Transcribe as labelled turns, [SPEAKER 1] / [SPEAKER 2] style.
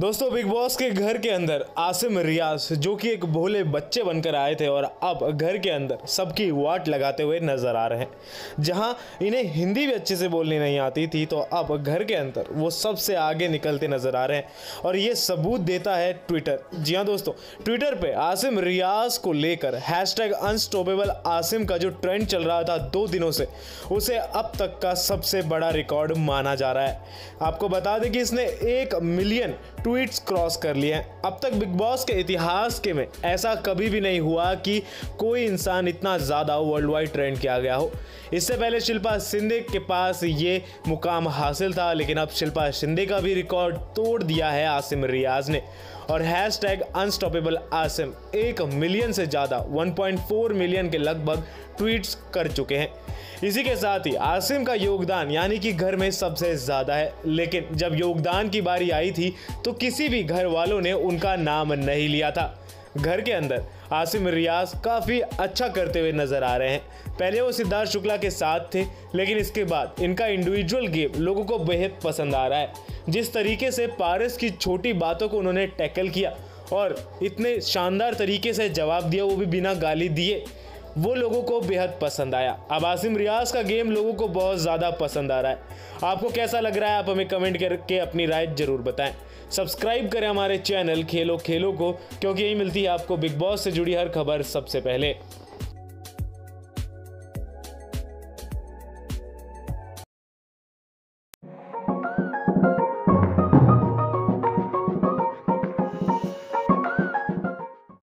[SPEAKER 1] दोस्तों big boss के घर के अंदर आसिम रियाज, जो कि एक भोले बच्चे बनकर आए थे और अब घर के अंदर सबकी वाट लगाते हुए नज़र आ रहे हैं। जहाँ इन्हें हिंदी भी अच्छे से बोलनी नहीं आती थी तो अब घर के अंदर वो सबसे आगे निकलते नज़र आ रहे हैं और ये सबूत देता है ट्विटर जी हाँ दोस्तों ट्विटर पर आसिम रियाज को लेकर हैशटैग अनस्टॉपेबल आसिम का जो ट्रेंड चल रहा था दो दिनों से, उसे अब तक का सबसे बड़ा रिकॉर्ड माना जा रहा है। आपको बता दें कि इसने एक मिलियन ट्वीट्स क्रॉस कर लिए हैं। अब तक बिग बॉस के इतिहास के में ऐसा कभी भी नहीं हुआ कि कोई इंसान इतना ज़्यादा वर्ल्ड वाइड ट्रेंड किया गया हो। इससे पहले शिल्पा शिंदे के पास ये मुकाम हासिल था, लेकिन अब शिल्पा शिंदे का भी रिकॉर्ड तोड़ दिया है आसिम रियाज ने। और हैश टैग अनस्टॉपेबल आसिम, एक मिलियन से ज़्यादा 1.4 मिलियन के लगभग ट्वीट्स कर चुके हैं। इसी के साथ ही आसिम का योगदान यानी कि घर में सबसे ज़्यादा है, लेकिन जब योगदान की बारी आई थी तो किसी भी घर वालों ने उनका नाम नहीं लिया था। घर के अंदर आसिम रियाज काफ़ी अच्छा करते हुए नज़र आ रहे हैं। पहले वो सिद्धार्थ शुक्ला के साथ थे, लेकिन इसके बाद इनका इंडिविजुअल गेम लोगों को बेहद पसंद आ रहा है। जिस तरीके से पारस की छोटी बातों को उन्होंने टैकल किया और इतने शानदार तरीके से जवाब दिया, वो भी बिना गाली दिए। वो लोगों को बेहद पसंद आया। अब आसिम रियाज का गेम लोगों को बहुत ज़्यादा पसंद आ रहा है। आपको कैसा लग रहा है? आप हमें कमेंट करके अपनी राय ज़रूर बताएँ। सब्सक्राइब करें हमारे चैनल खेलो खेलो को, क्योंकि यही मिलती है आपको बिग बॉस से जुड़ी हर खबर सबसे पहले।